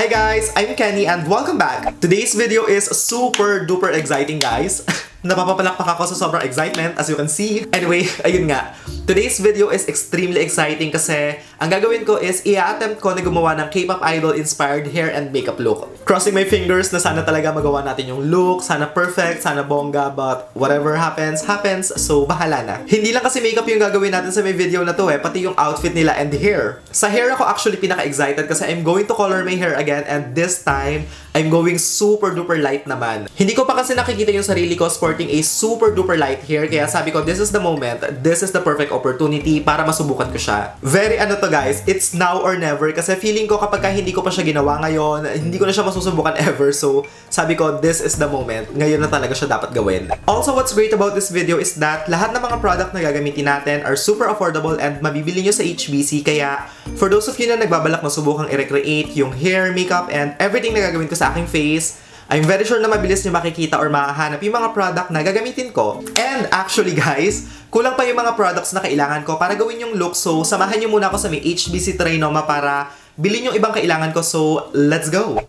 Hi guys, I'm Kenny and welcome back. Today's video is super duper exciting guys. Napapapalakpak ako sa sobrang excitement as you can see. Anyway, ayun nga. Today's video is extremely exciting kasi ang gagawin ko is i-attempt ko na gumawa ng K-pop idol inspired hair and makeup look. Crossing my fingers na sana talaga magawa natin yung look, sana perfect, sana bongga, but whatever happens, happens, so bahala na. Hindi lang kasi makeup yung gagawin natin sa may video na to eh, pati yung outfit nila and hair. Sa hair ako actually pinaka-excited kasi I'm going to color my hair again and this time, I'm going super duper light naman. Hindi ko pa kasi nakikita yung sarili ko sporting a super duper light hair kaya sabi ko this is the moment, this is the perfect opportunity para masubukan ko siya. Very ano to guys, it's now or never kasi feeling ko kapag ka hindi ko pa siya ginawa ngayon, hindi ko na siya masusubukan ever so sabi ko this is the moment, ngayon na talaga siya dapat gawin. Also what's great about this video is that lahat ng mga product na gagamitin natin are super affordable and mabibili nyo sa HBC kaya for those of you na nagbabalak na subukang i-recreate yung hair, makeup, and everything na gagawin ko sa aking face, I'm very sure na mabilis nyo makikita or makahanap yung mga product na gagamitin ko. And actually guys, kulang pa yung mga products na kailangan ko para gawin yung look. So, samahan nyo muna ako sa may HBC Trinoma para bilhin yung ibang kailangan ko. So, let's go!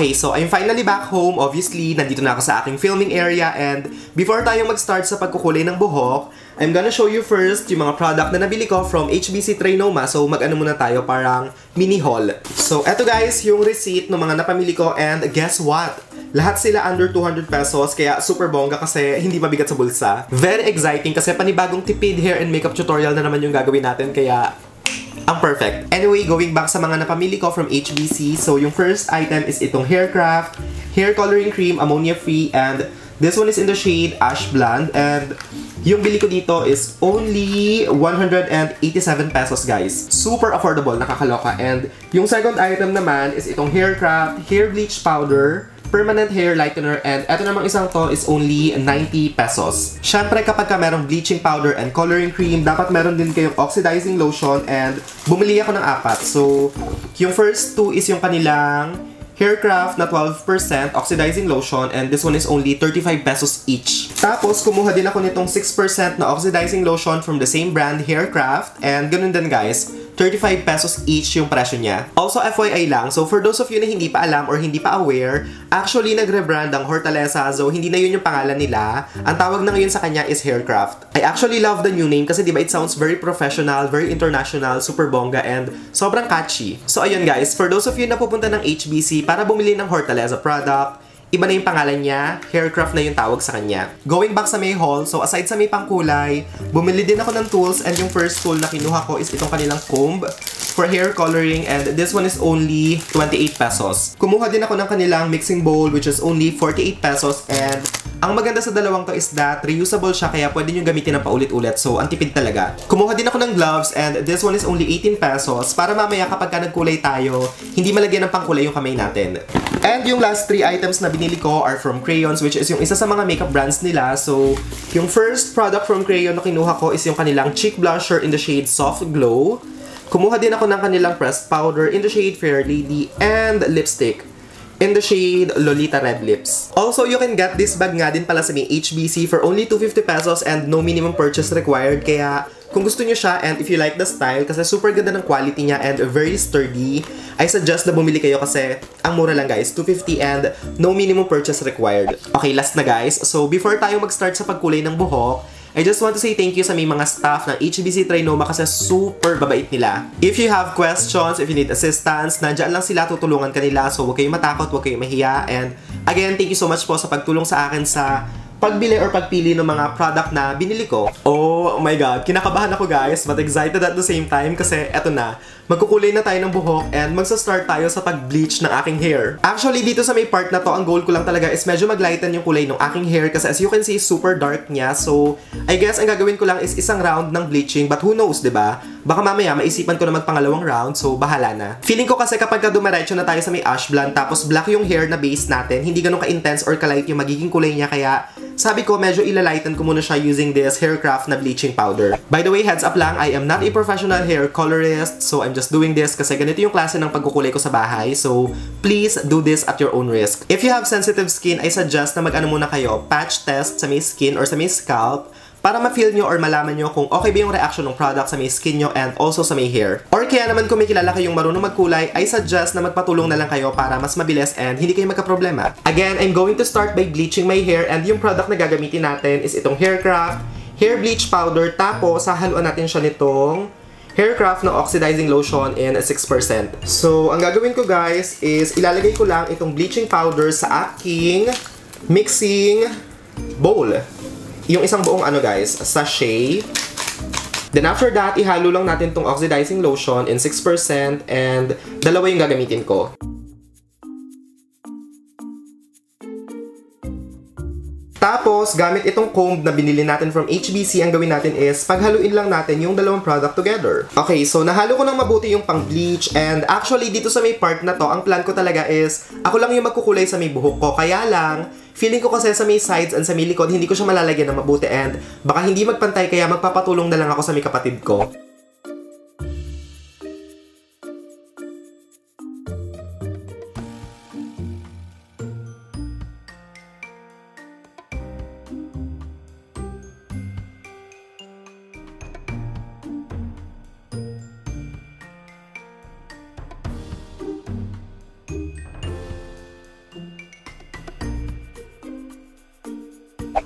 Okay, so I'm finally back home. Obviously, nandito na ako sa aking filming area and before tayo mag-start sa pagkukulay ng buhok, I'm gonna show you first yung mga product na nabili ko from HBC Trinoma. So, mag-ano muna tayo, parang mini haul. So, eto guys, yung receipt ng mga napamili ko and guess what? Lahat sila under 200 pesos, kaya super bongga kasi hindi mabigat sa bulsa. Very exciting kasi panibagong tipid hair and makeup tutorial na naman yung gagawin natin, kaya ang perfect. Anyway, going back sa mga napamili ko from HBC, so yung first item is itong Haircraft Hair Coloring Cream, Ammonia Free, and this one is in the shade Ash Blonde, and yung bili ko dito is only 187 pesos, guys. Super affordable, nakakaloka. And yung second item naman is itong Haircraft Hair Bleach Powder, permanent hair lightener and eto namang isang to is only 90 pesos. Syempre kapag ka merong bleaching powder and coloring cream, dapat meron din kayong oxidizing lotion and bumili ako ng apat. So, yung first two is yung kanilang Haircraft na 12% oxidizing lotion and this one is only 35 pesos each. Tapos, kumuha din ako nitong 6% na oxidizing lotion from the same brand, Haircraft. And ganun din guys, 35 pesos each yung presyo niya. Also, FYI lang, so for those of you na hindi pa alam or hindi pa aware, actually nagre-brand ang Hortaleza, so hindi na yun yung pangalan nila. Ang tawag na ngayon sa kanya is Haircraft. I actually love the new name kasi diba it sounds very professional, very international, super bongga, and sobrang catchy. So ayun guys, for those of you na pupunta ng HBC para bumili ng Hortaleza product, iba na yung pangalan niya, Haircraft na yung tawag sa kanya. Going back sa may haul, so aside sa may pangkulay, bumili din ako ng tools and yung first tool na kinuha ko is itong kanilang comb for hair coloring and this one is only 28 pesos. Kumuha din ako ng kanilang mixing bowl which is only 48 pesos and ang maganda sa dalawang to is that reusable siya kaya pwede nyo gamitin ng paulit-ulit so ang tipid talaga. Kumuha din ako ng gloves and this one is only 18 pesos para mamaya kapag ka nagkulay tayo, hindi malagyan ng pangkulay yung kamay natin. And yung last three items na binili ko are from Crayons which is yung isa sa mga makeup brands nila. So, yung first product from Crayon na kinuha ko is yung kanilang cheek blusher in the shade Soft Glow. Kumuha din ako ng kanilang pressed powder in the shade Fair Lady and lipstick in the shade Lolita Red Lips. Also, you can get this bag nga din pala sa may HBC for only 250 pesos and no minimum purchase required. Kaya, kung gusto nyo siya and if you like the style, kasi super ganda ng quality niya and very sturdy, I suggest na bumili kayo kasi ang mura lang guys, 250 and no minimum purchase required. Okay, last na guys. So, before tayo mag-start sa pagkulay ng buhok, I just want to say thank you sa may mga staff ng HBC Trinoma kasi super babait nila. If you have questions, if you need assistance, nandiyan lang sila, tutulungan kanila. So, huwag kayong matakot, huwag kayong mahiya. And again, thank you so much po sa pagtulong sa akin sa pagbili or pagpili ng mga product na binili ko. Oh, my god, kinakabahan ako guys, but excited at the same time kasi eto na, magkukulay na tayo ng buhok and magsa-start tayo sa pag-bleach ng aking hair. Actually, dito sa may part na to, ang goal ko lang talaga is medyo maglighten yung kulay ng aking hair kasi as you can see, super dark niya. So, I guess ang gagawin ko lang is isang round ng bleaching but who knows, ba? Baka mamaya maisipan ko na magpangalawang round, so bahala na. Feeling ko kasi kapag dumiretso na tayo sa may ash blonde tapos black yung hair na base natin, hindi ganun ka-intense or ka-light yung magiging kulay niya kaya sabi ko medyo ilalighten ko muna siya using this Haircraft na bleaching powder. By the way, heads up lang, I am not a professional hair colorist, so I'm just doing this kasi ganito yung klase ng pagkukulay ko sa bahay. So, please do this at your own risk. If you have sensitive skin, I suggest na mag-ano muna kayo, patch test sa may skin or sa may scalp para ma-feel nyo or malaman nyo kung okay ba yung reaction ng product sa may skin nyo and also sa may hair. Or kaya naman kung may kilala kayong marunong magkulay, I suggest na magpatulong na lang kayo para mas mabilis and hindi kayo magka-problema. Again, I'm going to start by bleaching my hair and yung product na gagamitin natin is itong Haircraft Hair Bleach Powder tapos hahaluan natin siya nitong Haircraft na oxidizing lotion in 6%. So, ang gagawin ko guys is ilalagay ko lang itong bleaching powder sa aking mixing bowl yung isang buong ano guys, sachet. Then after that, ihalo lang natin tong oxidizing lotion in 6% and dalawa yung gagamitin ko. Tapos, gamit itong comb na binili natin from HBC, ang gawin natin is paghaluin lang natin yung dalawang product together. Okay, so nahalo ko ng mabuti yung pang bleach and actually dito sa may part na to, ang plan ko talaga is ako lang yung magkukulay sa may buhok ko. Kaya lang, feeling ko kasi sa may sides and sa may likod, hindi ko siya malalagyan ng mabuti and baka hindi magpantay kaya magpapatulong na lang ako sa may kapatid ko.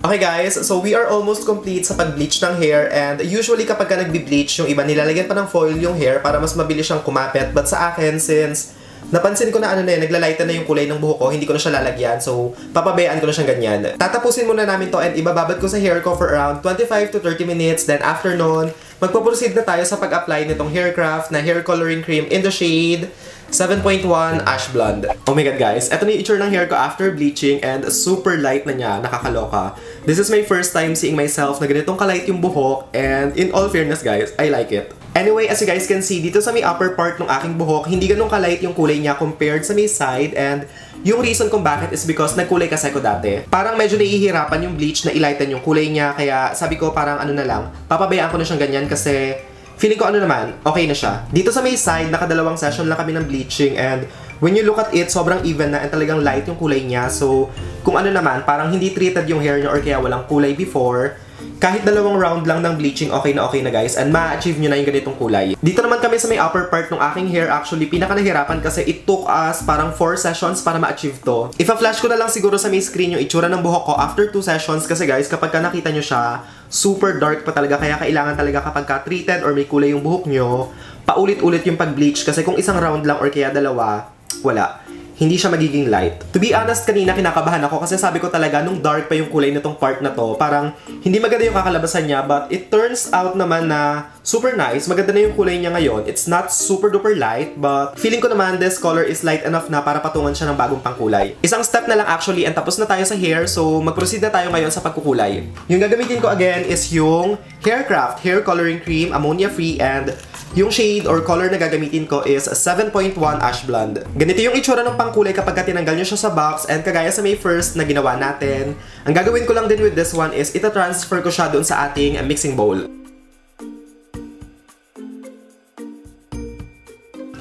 Okay guys, so we are almost complete sa pag-bleach ng hair and usually kapag ka nagbi-bleach, yung iba nilalagyan pa ng foil yung hair para mas mabilis siyang kumapit. But sa akin, since napansin ko na ano na yun, naglalighten na yung kulay ng buhok ko, hindi ko na siya lalagyan. So, papabayaan ko na siyang ganyan. Tatapusin muna namin to and ibababad ko sa hair ko for around 25 to 30 minutes. Then after nun, magpo-proceed na tayo sa pag-apply nitong Haircraft na hair coloring cream in the shade 7.1 Ash Blonde. Oh my god guys, eto na yung itsure ng hair ko after bleaching and super light na niya, nakakaloka. This is my first time seeing myself na ganitong kalight yung buhok and in all fairness guys, I like it. Anyway, as you guys can see, dito sa may upper part ng aking buhok, hindi ganun kalight yung kulay niya compared sa may side and yung reason kung bakit is because nagkulay kasi ako dati. Parang medyo nahihirapan yung bleach na ilighten yung kulay niya kaya sabi ko parang ano na lang, papabayaan ko na siyang ganyan kasi feeling ko ano naman, okay na siya. Dito sa may side, nakadalawang session lang kami ng bleaching and when you look at it, sobrang even na and talagang light yung kulay niya. So, kung ano naman, parang hindi treated yung hair niya or kaya walang kulay before, kahit dalawang round lang ng bleaching, okay na okay na guys. And ma-achieve nyo na yung ganitong kulay. Dito naman kami sa may upper part ng aking hair. Actually, pinaka nahirapan kasi it took us parang 4 sessions para ma-achieve to. Ipa-flash ko na lang siguro sa may screen yung itsura ng buhok ko after 2 sessions. Kasi guys, kapag ka nakita nyo siya, super dark pa talaga. Kaya kailangan talaga kapag ka treated or may kulay yung buhok nyo, paulit-ulit yung pag-bleach. Kasi kung isang round lang or kaya dalawa, wala hindi siya magiging light. To be honest, kanina kinakabahan ako kasi sabi ko talaga nung dark pa yung kulay nitong part na to, parang hindi maganda yung kakalabasan niya but it turns out naman na super nice. Maganda na yung kulay niya ngayon. It's not super duper light but feeling ko naman this color is light enough na para patungan siya ng bagong pangkulay. Isang step na lang actually and tapos na tayo sa hair so mag-proceed na tayo ngayon sa pagkukulay. Yung gagamitin ko again is yung Haircraft Hair Coloring Cream, ammonia free and yung shade or color na gagamitin ko is 7.1 Ash Blonde. Ganito yung itsura ng pangkulay kapag tinanggal nyo siya sa box and kagaya sa may first na ginawa natin. Ang gagawin ko lang din with this one is ita-transfer ko siya doon sa ating mixing bowl.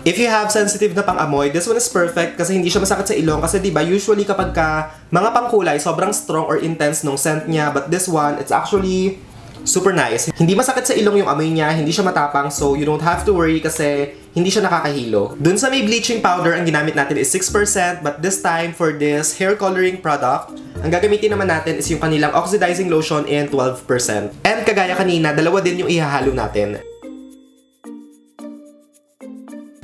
If you have sensitive na pang-amoy, this one is perfect kasi hindi siya masakit sa ilong kasi 'di ba usually kapag ka mga pangkulay sobrang strong or intense nung scent niya but this one it's actually super nice. Hindi masakit sa ilong yung amoy niya, hindi siya matapang, so you don't have to worry kasi hindi siya nakakahilo. Dun sa may bleaching powder, ang ginamit natin is 6%, but this time for this hair coloring product, ang gagamitin naman natin is yung kanilang oxidizing lotion in 12%. And kagaya kanina, dalawa din yung ihahalo natin.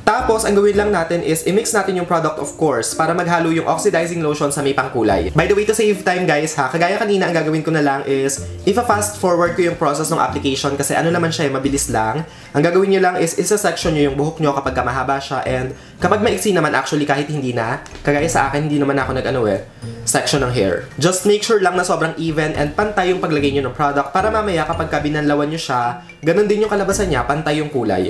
Tapos, ang gawin lang natin is i-mix natin yung product of course para maghalo yung oxidizing lotion sa may pangkulay. By the way, to save time guys ha, kagaya kanina ang gagawin ko na lang is ifa-fast forward ko yung process ng application kasi ano naman siya, eh, mabilis lang. Ang gagawin nyo lang is isa-section nyo yung buhok nyo kapag mahaba siya and kapag maiksi naman actually kahit hindi na, kagaya sa akin hindi naman ako nag-ano eh, section ng hair. Just make sure lang na sobrang even and pantay yung paglagay nyo ng product para mamaya kapag kabinanlawan nyo siya, ganun din yung kalabasan niya, pantay yung kulay.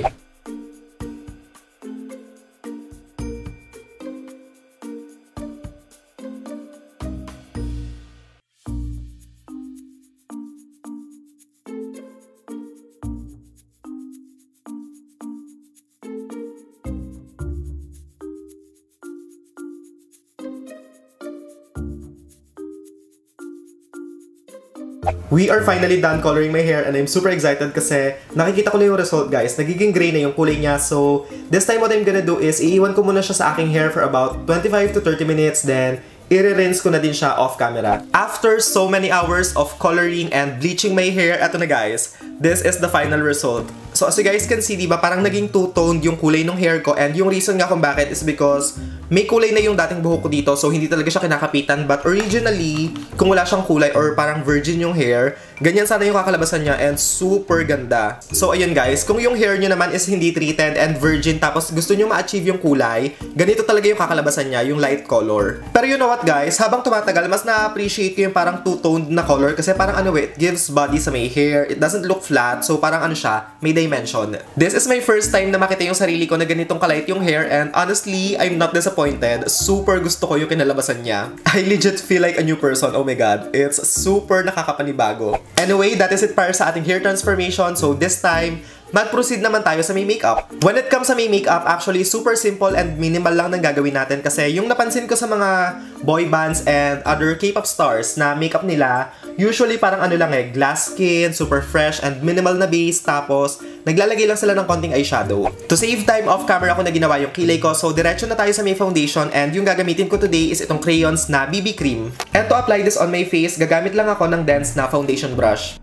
We are finally done coloring my hair and I'm super excited kasi nakikita ko na yung result guys. Nagiging gray na yung kulay niya. So, this time what I'm gonna do is iiwan ko muna siya sa aking hair for about 25 to 30 minutes then i-rinse ko na din siya off camera. After so many hours of coloring and bleaching my hair, eto na guys, this is the final result. So as you guys can see, di ba, parang naging two-toned yung kulay ng hair ko and yung reason nga kung bakit is because may kulay na yung dating buhok ko dito so hindi talaga siya kinakapitan but originally, kung wala siyang kulay or parang virgin yung hair, ganyan sana yung kakalabasan niya and super ganda. So ayun guys, kung yung hair nyo naman is hindi treated and virgin tapos gusto nyo ma-achieve yung kulay, ganito talaga yung kakalabasan niya, yung light color. Pero you know what guys, habang tumatagal, mas na-appreciate ko yung parang two-toned na color kasi parang ano eh, it gives body sa may hair, it doesn't look flat, so parang ano siya, may dimension. This is my first time na makita yung sarili ko na ganitong kalight yung hair and honestly, I'm not disappointed. Super gusto ko yung kinalabasan niya. I legit feel like a new person. Oh my god. It's super nakakapanibago. Anyway, that is it para sa ating hair transformation. So this time, mag-proceed naman tayo sa may makeup. When it comes sa may makeup, actually super simple and minimal lang ng gagawin natin kasi yung napansin ko sa mga boy bands and other K-pop stars na makeup nila, usually parang ano lang eh, glass skin, super fresh and minimal na base tapos naglalagay lang sila ng konting eyeshadow. To save time off camera ko na ginawa yung kilay ko so diretso na tayo sa may foundation and yung gagamitin ko today is itong crayons na BB cream. And to apply this on my face, gagamit lang ako ng dense na foundation brush.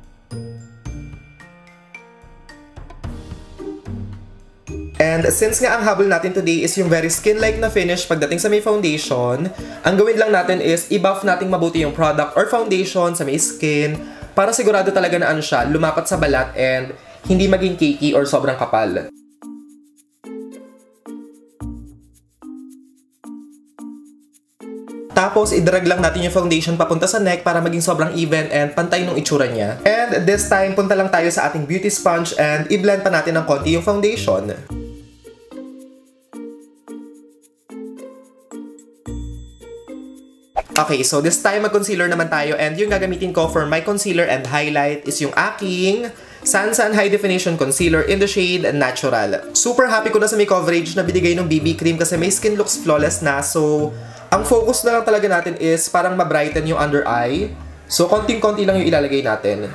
And since nga ang habol natin today is yung very skin-like na finish pagdating sa may foundation, ang gawin lang natin is i-buff nating mabuti yung product or foundation sa may skin para sigurado talaga na ano siya, lumapat sa balat and hindi maging cakey or sobrang kapal. Tapos, idrag lang natin yung foundation papunta sa neck para maging sobrang even and pantay nung itsura niya. And this time, punta lang tayo sa ating beauty sponge and i-blend pa natin ng konti yung foundation. Okay, so this time mag-concealer naman tayo and yung gagamitin ko for my concealer and highlight is yung aking Sansan High Definition Concealer in the shade Natural. Super happy ko na sa may coverage na binigay ng BB cream kasi my skin looks flawless na so ang focus na lang talaga natin is parang ma-brighten yung under eye. So konting-konti lang yung ilalagay natin.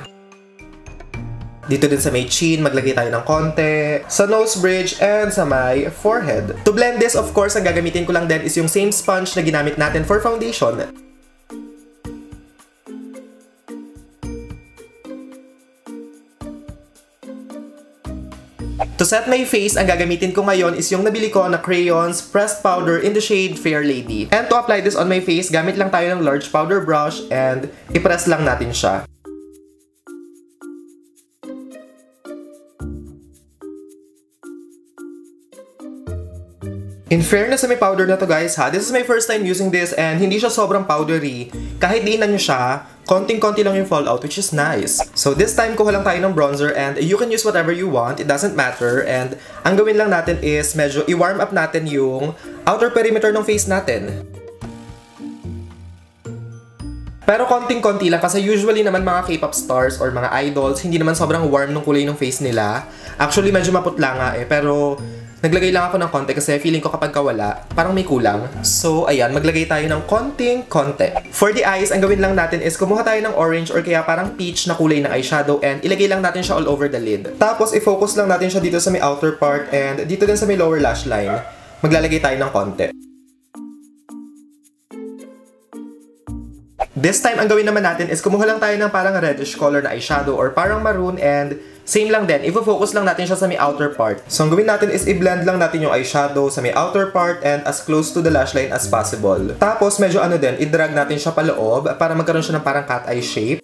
Dito din sa may chin, maglagay tayo ng konti. Sa nose bridge and sa may forehead. To blend this, of course, ang gagamitin ko lang din is yung same sponge na ginamit natin for foundation. To set my face, ang gagamitin ko ngayon is yung nabili ko na crayons pressed powder in the shade Fair Lady. And to apply this on my face, gamit lang tayo ng large powder brush and ipress lang natin siya. In fairness sa may powder na to guys ha, this is my first time using this and hindi siya sobrang powdery. Kahit diinan nyo siya, konting-konti lang yung fallout which is nice. So this time kuha lang tayo ng bronzer and you can use whatever you want, it doesn't matter. And ang gawin lang natin is medyo i-warm up natin yung outer perimeter ng face natin. Pero konting-konti lang kasi usually naman mga K-pop stars or mga idols, hindi naman sobrang warm ng kulay ng face nila. Actually medyo maputla nga eh, pero Naglagay lang ako ng konti kasi feeling ko kapag kawala, parang may kulang. So, ayan, maglagay tayo ng konting konti. For the eyes, ang gawin lang natin is kumuha tayo ng orange or kaya parang peach na kulay na eyeshadow and ilagay lang natin siya all over the lid. Tapos, i-focus lang natin siya dito sa may outer part and dito din sa may lower lash line. Maglalagay tayo ng konti. This time, ang gawin naman natin is kumuha lang tayo ng parang reddish color na eyeshadow or parang maroon and same lang din, ifo-focus lang natin siya sa may outer part. So, ang gawin natin is i-blend lang natin yung eyeshadow sa may outer part and as close to the lash line as possible. Tapos, medyo ano din, i-drag natin siya paloob para magkaroon siya ng parang cat eye shape.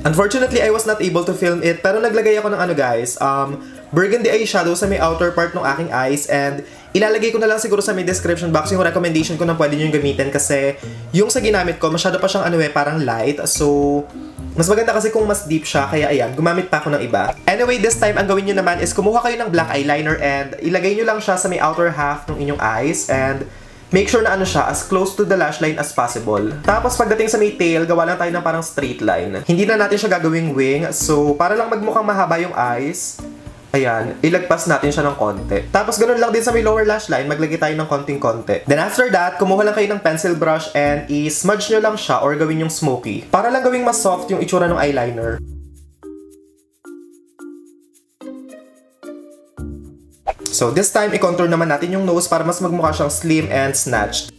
Unfortunately, I was not able to film it, pero naglagay ako ng ano guys, um, burgundy eyeshadow sa may outer part ng aking eyes and ilalagay ko na lang siguro sa may description box yung recommendation ko na pwede nyo gamitin kasi yung sa ginamit ko, masyado pa siyang ano eh, parang light. So, mas maganda kasi kung mas deep siya, kaya ayan, gumamit pa ako ng iba. Anyway, this time, ang gawin nyo naman is kumuha kayo ng black eyeliner and ilagay nyo lang siya sa may outer half ng inyong eyes and make sure na ano siya, as close to the lash line as possible. Tapos pagdating sa may tail, gawa lang tayo ng parang straight line. Hindi na natin siya gagawing wing, so para lang magmukhang mahaba yung eyes, Ayan, ilagpas natin siya ng konti. Tapos ganun lang din sa may lower lash line, maglagay tayo ng konting-konti. Then after that, kumuha lang kayo ng pencil brush and i-smudge nyo lang siya or gawin yung smoky. Para lang gawing mas soft yung itsura ng eyeliner. So this time, i-contour naman natin yung nose para mas magmukha siyang slim and snatched.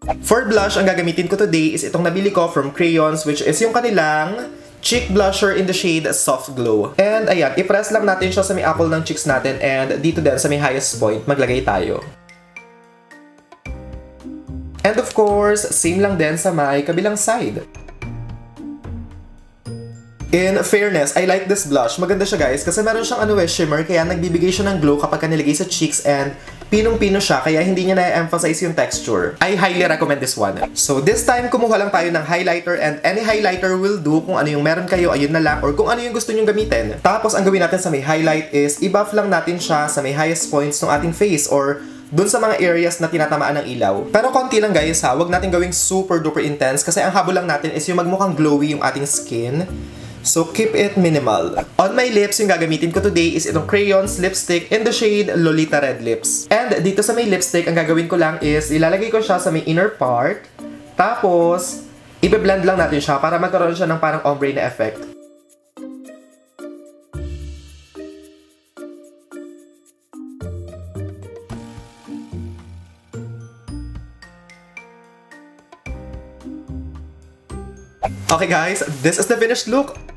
For blush, ang gagamitin ko today is itong nabili ko from Crayons which is yung kanilang cheek blusher in the shade Soft Glow. And ayan, i-press lang natin siya sa may apple ng cheeks natin and dito din sa may highest point, maglagay tayo. And of course, same lang din sa may kabilang side. In fairness, I like this blush. Maganda siya guys kasi meron siyang ano eh, shimmer kaya nagbibigay siya ng glow kapag nilagay sa cheeks and pinong-pino siya kaya hindi niya na-emphasize yung texture. I highly recommend this one. So this time, kumuha lang tayo ng highlighter and any highlighter will do kung ano yung meron kayo, ayun na lang, or kung ano yung gusto nyong gamitin. Tapos ang gawin natin sa may highlight is i-buff lang natin siya sa may highest points ng ating face or dun sa mga areas na tinatamaan ng ilaw. Pero konti lang guys ha, wag natin gawing super duper intense kasi ang habol lang natin is yung magmukhang glowy yung ating skin. So, keep it minimal. On my lips, yung gagamitin ko today is itong crayons lipstick in the shade Lolita Red Lips. And dito sa may lipstick, ang gagawin ko lang is ilalagay ko siya sa may inner part. Tapos, ibe-blend lang natin siya para magkaroon siya ng parang ombre na effect. Okay guys, this is the finished look.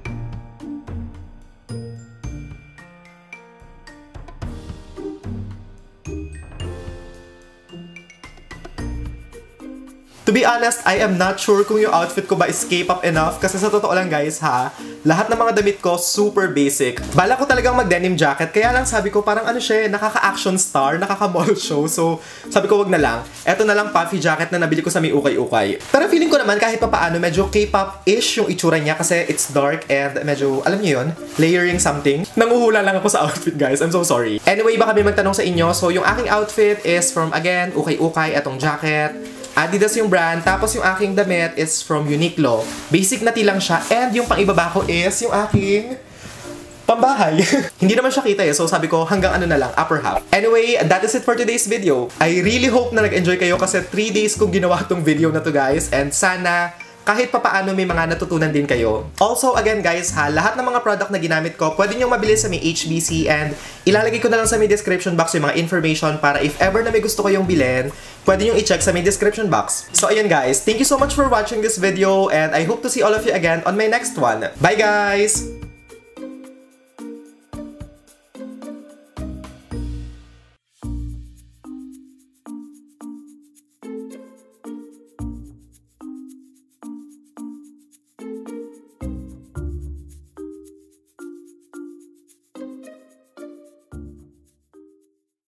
To be honest, I am not sure kung yung outfit ko ba is K-pop enough kasi sa totoo lang guys ha, lahat ng mga damit ko super basic. Bala ko talagang mag-denim jacket kaya lang sabi ko parang ano siya, nakaka-action star, nakaka-mall show. So sabi ko wag na lang. Eto na lang puffy jacket na nabili ko sa may ukay-ukay. Pero feeling ko naman kahit pa paano medyo K-pop-ish yung itsura niya kasi it's dark and medyo, alam niyo yun, layering something. Nanguhula lang ako sa outfit guys, I'm so sorry. Anyway, baka may magtanong sa inyo. So yung aking outfit is from again, ukay-ukay, atong jacket. Adidas yung brand, tapos yung aking damit is from Uniqlo. Basic na tilang siya, and yung pang ibaba ko is yung aking pambahay. Hindi naman siya kita eh, so sabi ko hanggang ano na lang, upper half. Anyway, that is it for today's video. I really hope na nag-enjoy kayo kasi 3 days kong ginawa tong video na to guys, and sana kahit papaano may mga natutunan din kayo. Also, again guys ha, lahat ng mga product na ginamit ko, pwede nyo mabili sa may HBC and ilalagay ko na lang sa may description box yung mga information para if ever na may gusto ko yung bilhin, pwede nyo i-check sa may description box. So ayun guys, thank you so much for watching this video and I hope to see all of you again on my next one. Bye guys!